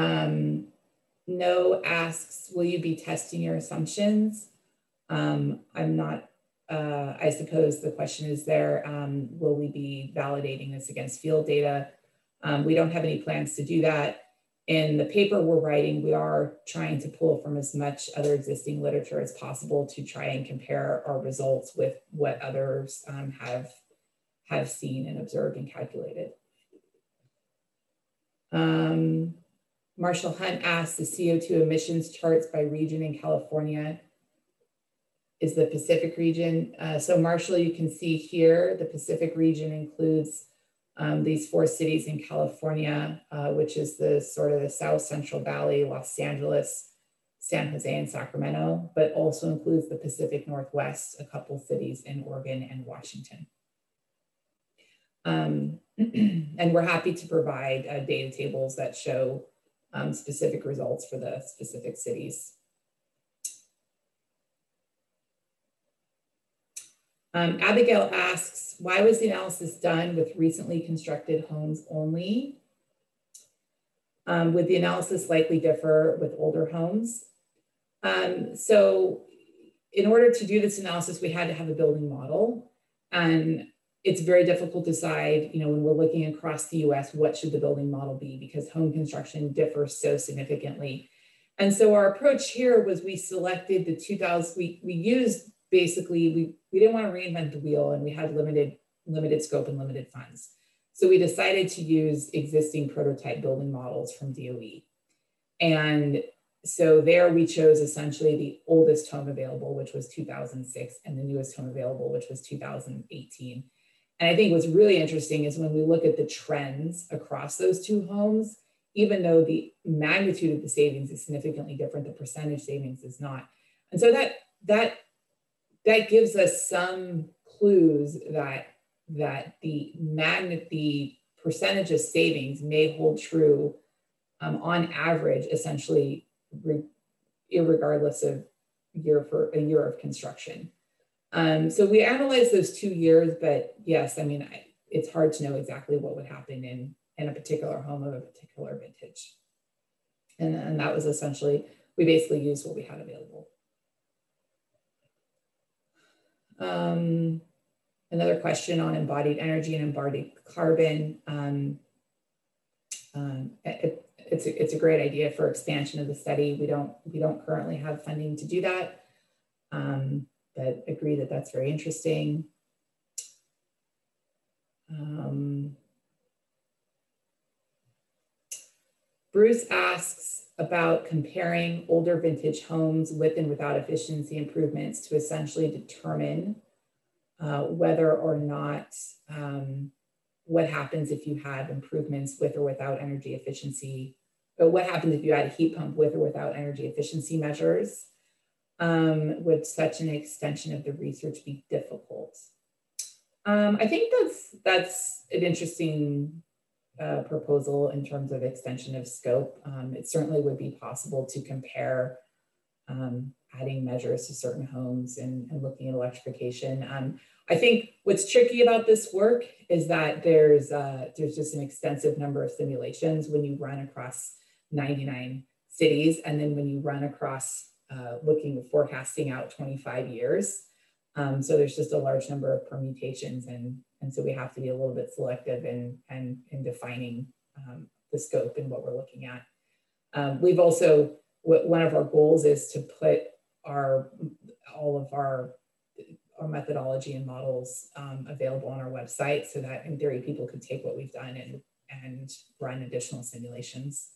Um, no asks, will you be testing your assumptions? Um, I'm not uh, I suppose the question is there, um, will we be validating this against field data? Um, we don't have any plans to do that. In the paper we're writing, we are trying to pull from as much other existing literature as possible to try and compare our results with what others um, have, have seen and observed and calculated. Um, Marshall Hunt asked the CO2 emissions charts by region in California is the Pacific region. Uh, so Marshall, you can see here, the Pacific region includes um, these four cities in California, uh, which is the sort of the South Central Valley, Los Angeles, San Jose and Sacramento, but also includes the Pacific Northwest, a couple cities in Oregon and Washington. Um, and we're happy to provide uh, data tables that show um, specific results for the specific cities. Um, Abigail asks, why was the analysis done with recently constructed homes only? Um, would the analysis likely differ with older homes? Um, so in order to do this analysis, we had to have a building model. And it's very difficult to decide, you know, when we're looking across the US, what should the building model be? Because home construction differs so significantly. And so our approach here was we selected the 2000, we, we used basically we, we didn't want to reinvent the wheel and we had limited limited scope and limited funds. So we decided to use existing prototype building models from DOE. And so there we chose essentially the oldest home available, which was 2006, and the newest home available, which was 2018. And I think what's really interesting is when we look at the trends across those two homes, even though the magnitude of the savings is significantly different, the percentage savings is not. And so that that that gives us some clues that that the magnet the percentage of savings may hold true um, on average essentially re- regardless of year for a year of construction um, so we analyzed those two years but yes i mean I, it's hard to know exactly what would happen in in a particular home of a particular vintage and, and that was essentially we basically used what we had available Um, another question on embodied energy and embodied carbon. Um, um, it, it's, a, it's a great idea for expansion of the study. We don't, we don't currently have funding to do that, um, but agree that that's very interesting. Um, Bruce asks about comparing older vintage homes with and without efficiency improvements to essentially determine uh, whether or not um, what happens if you have improvements with or without energy efficiency, but what happens if you add a heat pump with or without energy efficiency measures? Um, would such an extension of the research be difficult? Um, I think that's that's an interesting uh, proposal in terms of extension of scope. Um, it certainly would be possible to compare um, adding measures to certain homes and, and looking at electrification. Um, I think what's tricky about this work is that there's uh, there's just an extensive number of simulations when you run across 99 cities, and then when you run across uh, looking forecasting out 25 years. Um, so there's just a large number of permutations and, and so we have to be a little bit selective in, in, in defining um, the scope and what we're looking at. Um, we've also, one of our goals is to put our, all of our, our methodology and models um, available on our website so that in theory people could take what we've done and, and run additional simulations.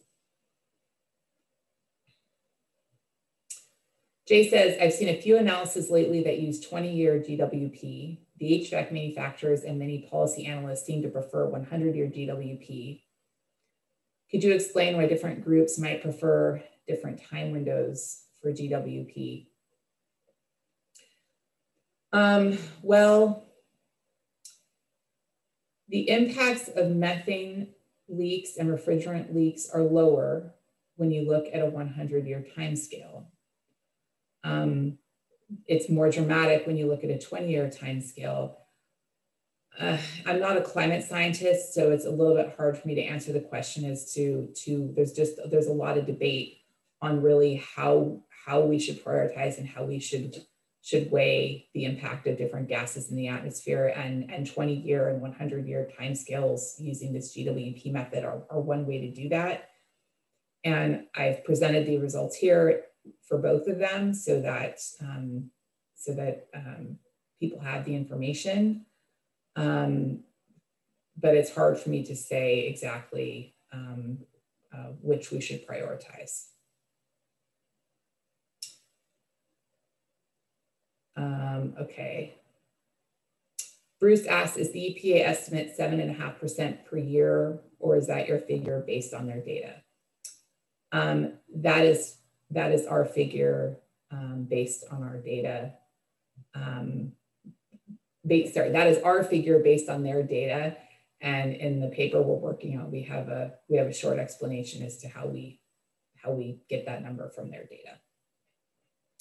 Jay says, I've seen a few analyses lately that use 20 year GWP. The HVAC manufacturers and many policy analysts seem to prefer 100 year GWP. Could you explain why different groups might prefer different time windows for GWP? Um, well, the impacts of methane leaks and refrigerant leaks are lower when you look at a 100 year time scale. Um, it's more dramatic when you look at a 20 year time scale. Uh, I'm not a climate scientist, so it's a little bit hard for me to answer the question as to, to there's just, there's a lot of debate on really how, how we should prioritize and how we should, should weigh the impact of different gases in the atmosphere and, and 20 year and 100 year timescales using this GWP method are, are one way to do that. And I've presented the results here for both of them so that um, so that um, people have the information. Um, but it's hard for me to say exactly um, uh, which we should prioritize. Um, okay. Bruce asks, is the EPA estimate 7.5% per year, or is that your figure based on their data? Um, that is that is our figure um, based on our data. Um, based, sorry, that is our figure based on their data. And in the paper we're working on, we have a we have a short explanation as to how we how we get that number from their data.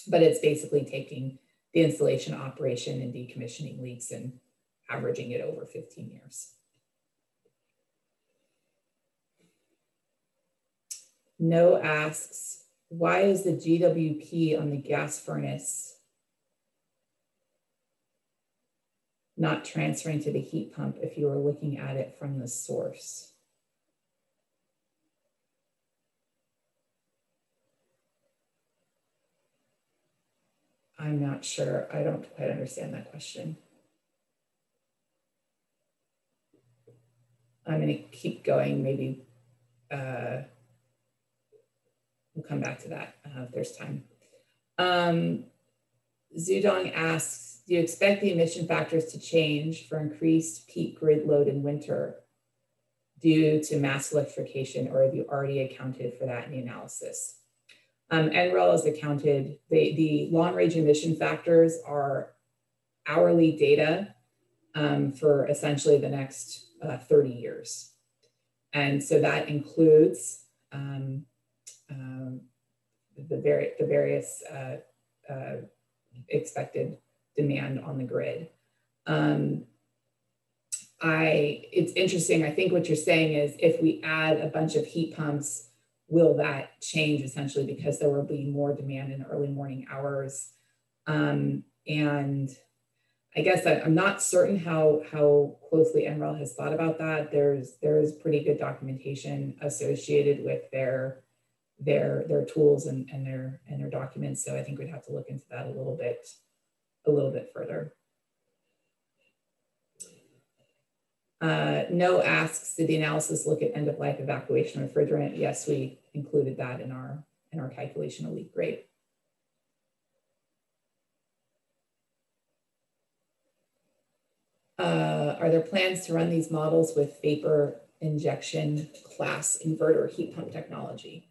But it's basically taking the installation operation and decommissioning leaks and averaging it over 15 years. No asks, why is the GWP on the gas furnace not transferring to the heat pump if you were looking at it from the source? I'm not sure. I don't quite understand that question. I'm going to keep going, maybe uh, we'll come back to that uh, if there's time. Um, Zudong asks, do you expect the emission factors to change for increased peak grid load in winter due to mass electrification, or have you already accounted for that in the analysis? Um, NREL has accounted, the, the long range emission factors are hourly data um, for essentially the next uh, 30 years. And so that includes um, um, the, vari- the various uh, uh, expected demand on the grid. Um, I, it's interesting. I think what you're saying is if we add a bunch of heat pumps, will that change essentially because there will be more demand in the early morning hours? Um, and I guess I, am not certain how how closely NREL has thought about that. There's there is pretty good documentation associated with their their their tools and, and their and their documents. So I think we'd have to look into that a little bit a little bit further. Uh, no asks, did the analysis look at end of life evacuation refrigerant? Yes, we included that in our, in our calculation of leak rate. Uh, are there plans to run these models with vapor injection class inverter heat pump technology?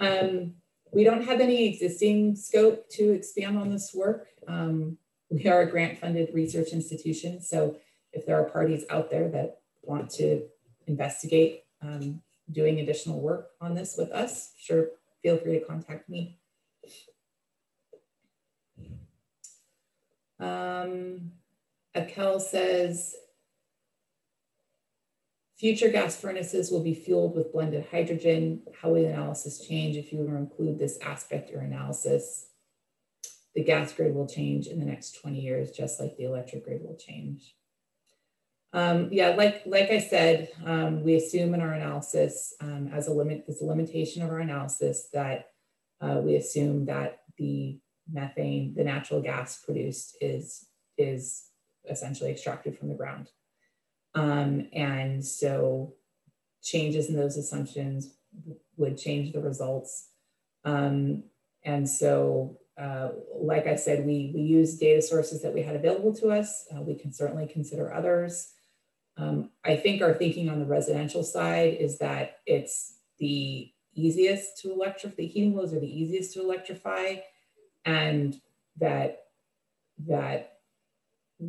Um, we don't have any existing scope to expand on this work. Um, we are a grant funded research institution. So if there are parties out there that want to investigate um, doing additional work on this with us, sure, feel free to contact me. Um, Akel says, future gas furnaces will be fueled with blended hydrogen. How will the analysis change if you were to include this aspect or analysis? The gas grid will change in the next 20 years, just like the electric grid will change. Um, yeah, like, like I said, um, we assume in our analysis um, as a limit, as a limitation of our analysis that uh, we assume that the methane, the natural gas produced is, is essentially extracted from the ground. Um, and so changes in those assumptions would change the results. Um, and so, uh, like I said, we, we use data sources that we had available to us. Uh, we can certainly consider others. Um, I think our thinking on the residential side is that it's the easiest to electrify, the heating loads are the easiest to electrify, and that that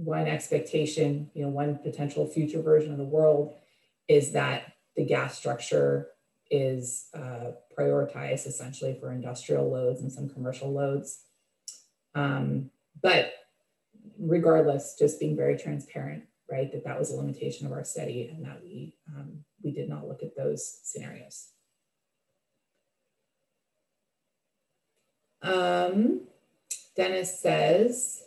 one expectation, you know, one potential future version of the world is that the gas structure is uh, prioritized essentially for industrial loads and some commercial loads. Um, but regardless, just being very transparent, right, that that was a limitation of our study and that we, um, we did not look at those scenarios. Um, Dennis says,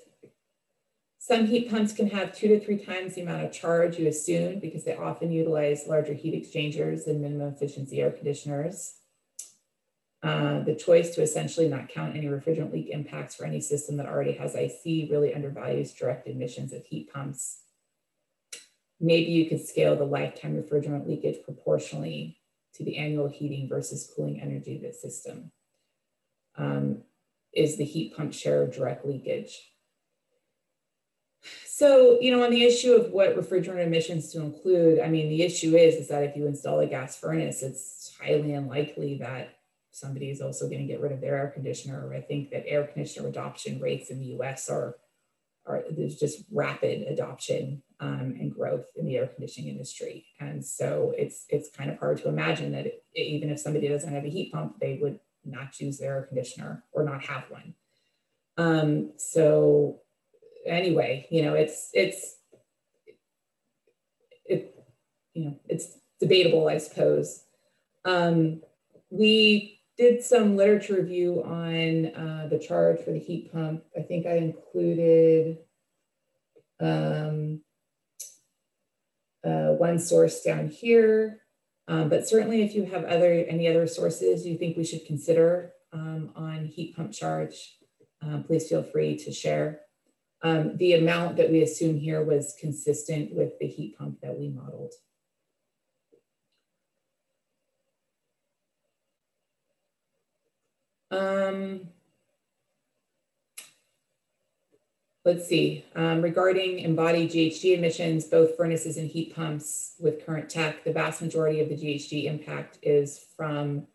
some heat pumps can have two to three times the amount of charge you assume because they often utilize larger heat exchangers than minimum efficiency air conditioners. Uh, the choice to essentially not count any refrigerant leak impacts for any system that already has AC really undervalues direct emissions of heat pumps. Maybe you could scale the lifetime refrigerant leakage proportionally to the annual heating versus cooling energy of the system. Um, is the heat pump share direct leakage? So, you know, on the issue of what refrigerant emissions to include, I mean, the issue is, is that if you install a gas furnace, it's highly unlikely that somebody is also going to get rid of their air conditioner. I think that air conditioner adoption rates in the US are, are there's just rapid adoption um, and growth in the air conditioning industry. And so it's, it's kind of hard to imagine that it, even if somebody doesn't have a heat pump, they would not choose their air conditioner or not have one. Um, so anyway, you know, it's it's it you know it's debatable, I suppose. Um, we did some literature review on uh, the charge for the heat pump. I think I included um, uh, one source down here, um, but certainly if you have other any other sources you think we should consider um, on heat pump charge, uh, please feel free to share. Um, the amount that we assume here was consistent with the heat pump that we modeled. Um, let's see, um, regarding embodied GHG emissions, both furnaces and heat pumps with current tech, the vast majority of the GHG impact is from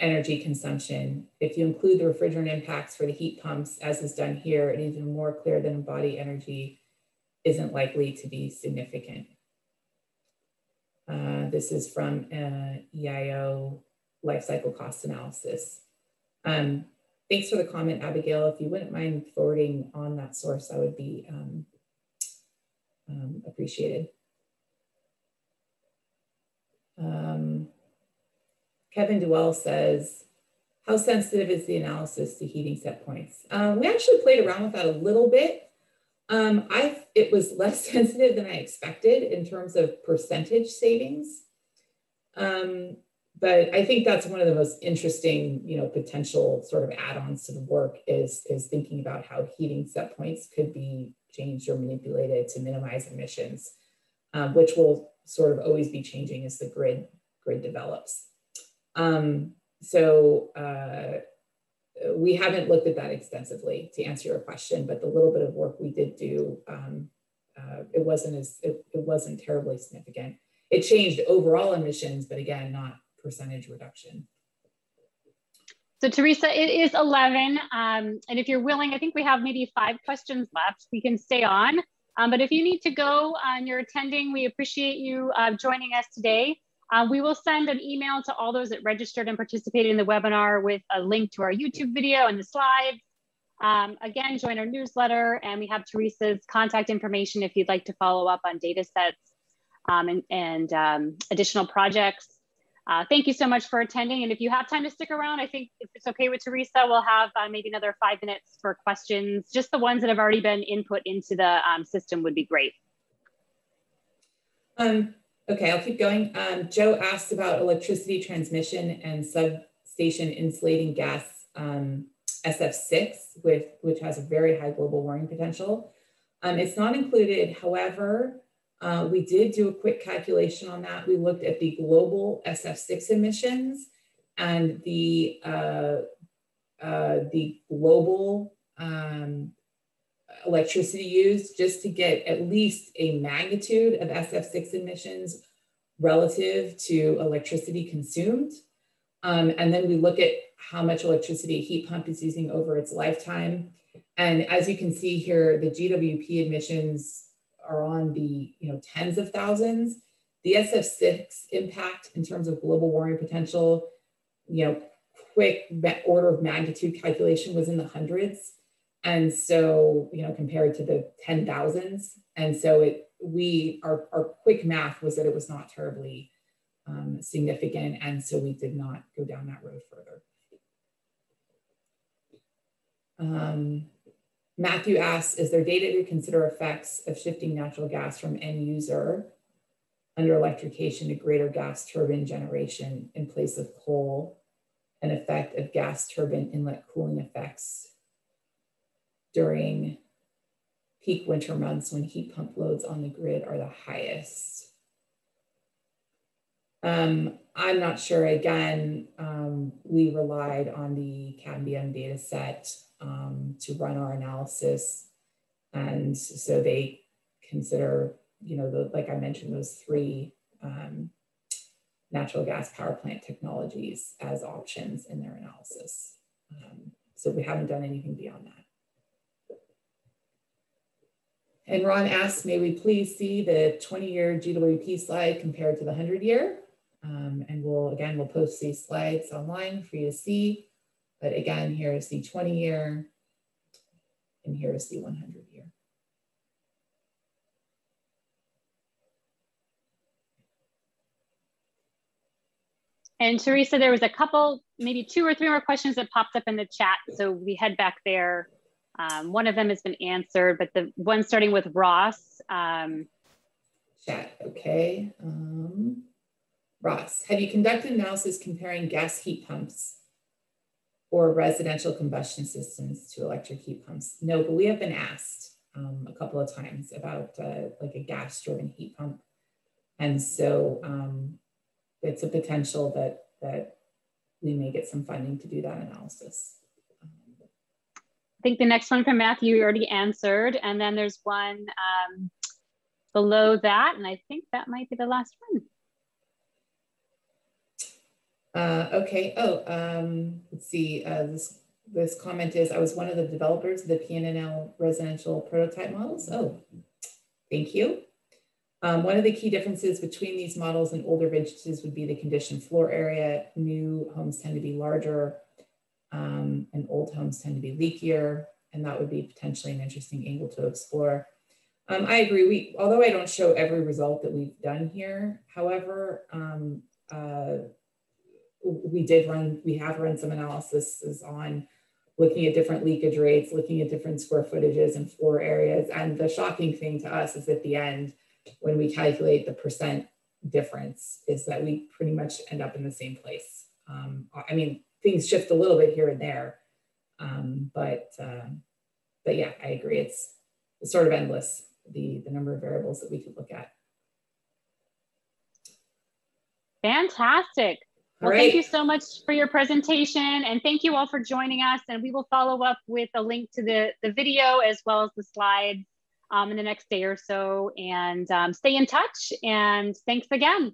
energy consumption. If you include the refrigerant impacts for the heat pumps, as is done here, and even more clear than body energy isn't likely to be significant. Uh, this is from uh, EIO life cycle cost analysis. Um, thanks for the comment, Abigail. If you wouldn't mind forwarding on that source, that would be um, um, appreciated. Um, Kevin Duell says, how sensitive is the analysis to heating set points? Um, we actually played around with that a little bit. Um, I it was less sensitive than I expected in terms of percentage savings. Um, but I think that's one of the most interesting, you know, potential sort of add-ons to the work is, is thinking about how heating set points could be changed or manipulated to minimize emissions. um, which will sort of always be changing as the grid grid develops. Um, so uh, we haven't looked at that extensively to answer your question, but the little bit of work we did do, um, uh, it wasn't as it, it wasn't terribly significant. It changed overall emissions, but again, not percentage reduction. So Theresa, it is 11. Um, and if you're willing, I think we have maybe five questions left. We can stay on. Um, but if you need to go and you're attending, we appreciate you uh, joining us today. Uh, we will send an email to all those that registered and participated in the webinar with a link to our YouTube video and the slides. Um, again, join our newsletter and we have Theresa's contact information if you'd like to follow up on data sets um, and, and um, additional projects. Uh, thank you so much for attending. And if you have time to stick around, I think if it's okay with Theresa, we'll have uh, maybe another five minutes for questions. Just the ones that have already been input into the um, system would be great. Um, okay, I'll keep going. Um, Joe asked about electricity transmission and substation insulating gas um, SF6, with, which has a very high global warming potential. Um, it's not included, however, uh, we did do a quick calculation on that. We looked at the global SF6 emissions and the uh, uh, the global um, electricity used just to get at least a magnitude of SF6 emissions relative to electricity consumed. Um, and then we look at how much electricity a heat pump is using over its lifetime. And as you can see here, the GWP emissions are on the you know tens of thousands. The SF6 impact in terms of global warming potential, you know, quick order of magnitude calculation was in the hundreds. And so, you know, compared to the 10,000s. And so it, we, our, our quick math was that it was not terribly um, significant. And so we did not go down that road further. Um, Matthew asks, is there data to consider effects of shifting natural gas from end user under electrification to greater gas turbine generation in place of coal, an effect of gas turbine inlet cooling effects during peak winter months when heat pump loads on the grid are the highest? Um, I'm not sure. Again, um, we relied on the Cambium data set um, to run our analysis. And so they consider, you know, the, like I mentioned, those three um, natural gas power plant technologies as options in their analysis. Um, so we haven't done anything beyond that. And Ron asks, may we please see the 20 year GWP slide compared to the 100 year? Um, and we'll, again, we'll post these slides online for you to see. But again, here is the 20 year, and here is the 100 year. And Theresa, there was a couple, maybe two or three more questions that popped up in the chat. So we head back there. Um, one of them has been answered, but the one starting with Ross. Um, chat, okay. Um, Ross, have you conducted analysis comparing gas heat pumps or residential combustion systems to electric heat pumps? No, but we have been asked um, a couple of times about uh, like a gas driven heat pump. And so um, it's a potential that, that we may get some funding to do that analysis. I think the next one from Matthew you already answered. And then there's one um, below that. And I think that might be the last one. Uh, okay. Oh, um, let's see. Uh, this this comment is: I was one of the developers of the PNNL residential prototype models. Oh, thank you. Um, one of the key differences between these models and older vintages would be the conditioned floor area. New homes tend to be larger, um, and old homes tend to be leakier, and that would be potentially an interesting angle to explore. Um, I agree. We, although I don't show every result that we've done here, however, um, uh, we did run, we have run some analysis on looking at different leakage rates, looking at different square footages and floor areas. And the shocking thing to us is at the end, when we calculate the percent difference, is that we pretty much end up in the same place. Um, I mean, things shift a little bit here and there, um, but uh, but yeah, I agree. It's, it's sort of endless the the number of variables that we could look at. Fantastic. Well, thank you so much for your presentation and thank you all for joining us. And we will follow up with a link to the, the video as well as the slides um, in the next day or so and um, stay in touch. And thanks again.